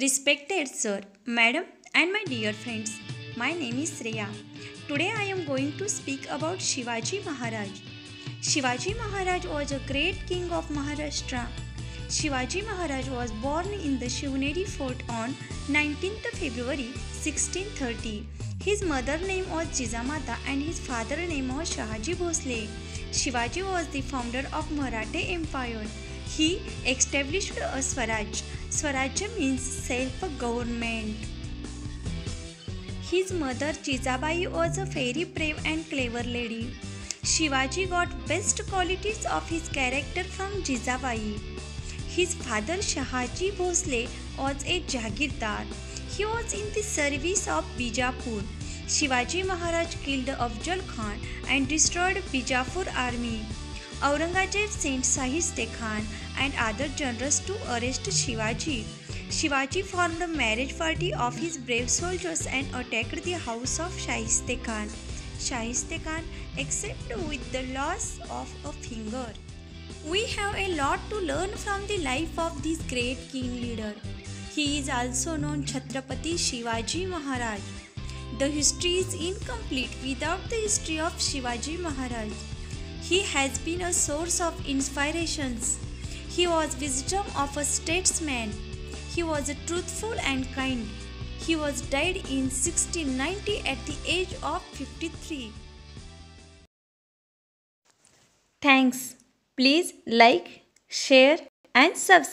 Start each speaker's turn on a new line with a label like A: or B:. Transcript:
A: Respected sir, madam, and my dear friends, my name is Shreya. Today I am going to speak about Shivaji Maharaj. Shivaji Maharaj was a great king of Maharashtra. Shivaji Maharaj was born in the Shivneri fort on 19th February 1630. His mother name was Jijamata and his father name was Shahaji Bhosle. Shivaji was the founder of Maratha Empire. He established a Swaraj. Swaraj means self-government. His mother Jijabai was a very brave and clever lady. Shivaji got best qualities of his character from Jijabai. His father Shahaji Bhosle was a Jagirdar. He was in the service of Bijapur. Shivaji Maharaj killed Afzal Khan and destroyed Bijapur army. Aurangzeb sent Sahiste Khan and other generals to arrest Shivaji. Shivaji formed a marriage party of his brave soldiers and attacked the house of Shahiste Khan. Shahiste Khan escaped with the loss of a finger. We have a lot to learn from the life of this great king leader. He is also known Chhatrapati Shivaji Maharaj. The history is incomplete without the history of Shivaji Maharaj. He has been a source of inspirations. He was wisdom of a statesman. He was truthful and kind. He was died in 1690 at the age of 53.
B: Thanks. Please like, share and subscribe.